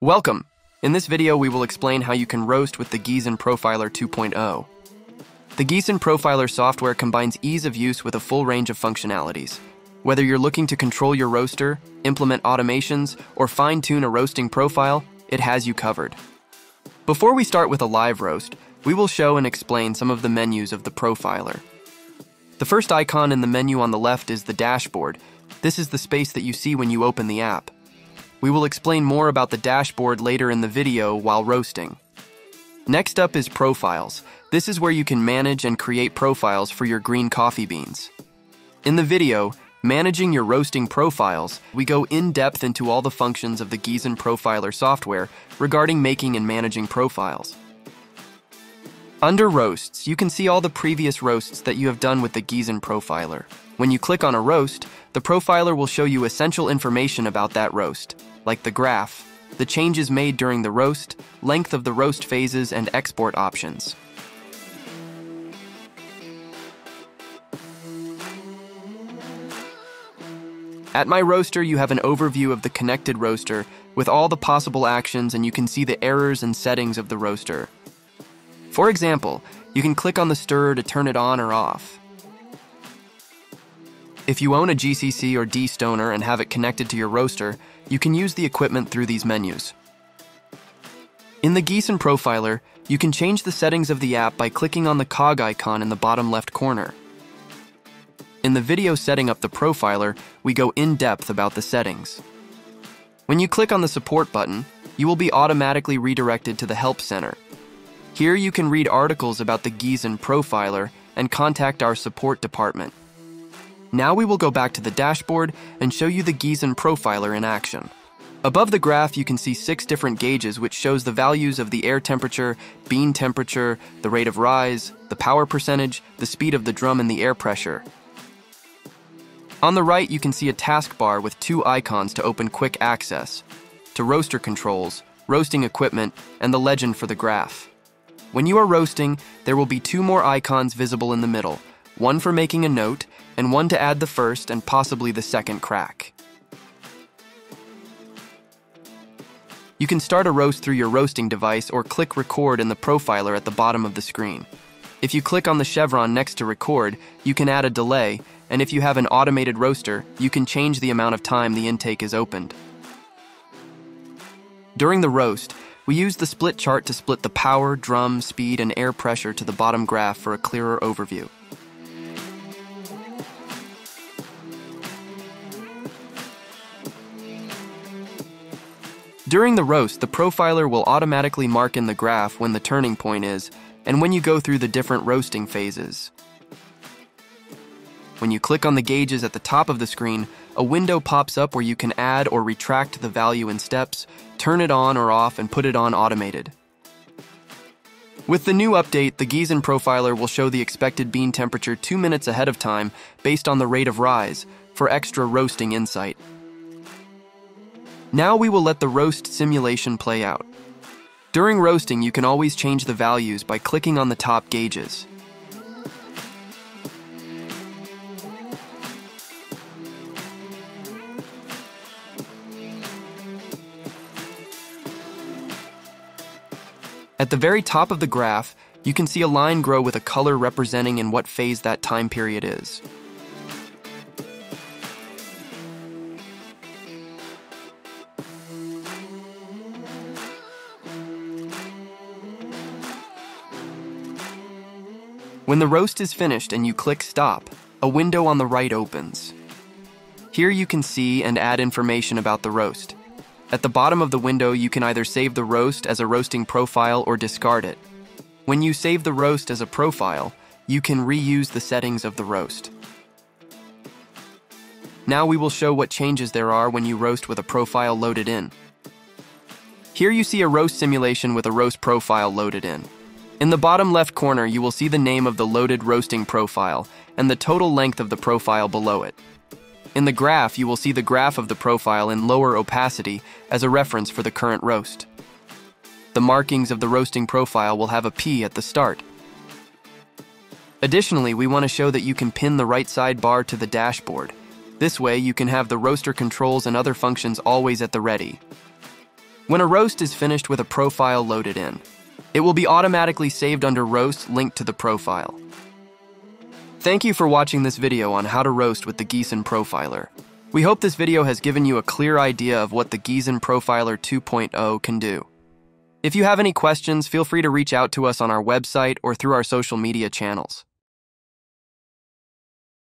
Welcome! In this video, we will explain how you can roast with the Giesen Profiler 2.0. The Giesen Profiler software combines ease of use with a full range of functionalities. Whether you're looking to control your roaster, implement automations, or fine-tune a roasting profile, it has you covered. Before we start with a live roast, we will show and explain some of the menus of the profiler. The first icon in the menu on the left is the dashboard. This is the space that you see when you open the app. We will explain more about the dashboard later in the video while roasting. Next up is Profiles. This is where you can manage and create profiles for your green coffee beans. In the video, Managing Your Roasting Profiles, we go in depth into all the functions of the Giesen Profiler software regarding making and managing profiles. Under Roasts, you can see all the previous roasts that you have done with the Giesen Profiler. When you click on a roast, the profiler will show you essential information about that roast, like the graph, the changes made during the roast, length of the roast phases, and export options. At My Roaster, you have an overview of the connected roaster with all the possible actions and you can see the errors and settings of the roaster. For example, you can click on the stirrer to turn it on or off. If you own a GCC or D-Stoner and have it connected to your roaster, you can use the equipment through these menus. In the Giesen Profiler, you can change the settings of the app by clicking on the cog icon in the bottom left corner. In the video setting up the profiler, we go in depth about the settings. When you click on the support button, you will be automatically redirected to the Help Center. Here you can read articles about the Giesen Profiler and contact our support department. Now we will go back to the dashboard and show you the Giesen Profiler in action. Above the graph, you can see six different gauges which shows the values of the air temperature, bean temperature, the rate of rise, the power percentage, the speed of the drum, and the air pressure. On the right, you can see a taskbar with two icons to open quick access, to roaster controls, roasting equipment, and the legend for the graph. When you are roasting, there will be two more icons visible in the middle, one for making a note, and one to add the first and possibly the second crack. You can start a roast through your roasting device or click record in the profiler at the bottom of the screen. If you click on the chevron next to record, you can add a delay, and if you have an automated roaster, you can change the amount of time the intake is opened. During the roast, we use the split chart to split the power, drum, speed, and air pressure to the bottom graph for a clearer overview. During the roast, the profiler will automatically mark in the graph when the turning point is and when you go through the different roasting phases. When you click on the gauges at the top of the screen, a window pops up where you can add or retract the value in steps, turn it on or off, and put it on automated. With the new update, the Giesen profiler will show the expected bean temperature two minutes ahead of time based on the rate of rise for extra roasting insight. Now we will let the roast simulation play out. During roasting, you can always change the values by clicking on the top gauges. At the very top of the graph, you can see a line grow with a color representing in what phase that time period is. When the roast is finished and you click stop, a window on the right opens. Here you can see and add information about the roast. At the bottom of the window, you can either save the roast as a roasting profile or discard it. When you save the roast as a profile, you can reuse the settings of the roast. Now we will show what changes there are when you roast with a profile loaded in. Here you see a roast simulation with a roast profile loaded in. In the bottom left corner, you will see the name of the loaded roasting profile and the total length of the profile below it. In the graph, you will see the graph of the profile in lower opacity as a reference for the current roast. The markings of the roasting profile will have a P at the start. Additionally, we want to show that you can pin the right side bar to the dashboard. This way, you can have the roaster controls and other functions always at the ready. when a roast is finished with a profile loaded in. It will be automatically saved under roast linked to the profile. Thank you for watching this video on how to roast with the Giesen Profiler. We hope this video has given you a clear idea of what the Giesen Profiler 2.0 can do. If you have any questions, feel free to reach out to us on our website or through our social media channels.